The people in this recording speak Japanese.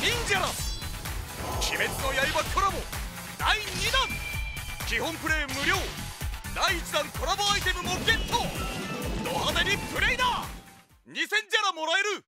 忍者鬼滅の刃コラボ。第2弾。基本プレイ無料。第1弾コラボアイテムもゲット。ド派手にプレイだ。2000ジャラもらえる。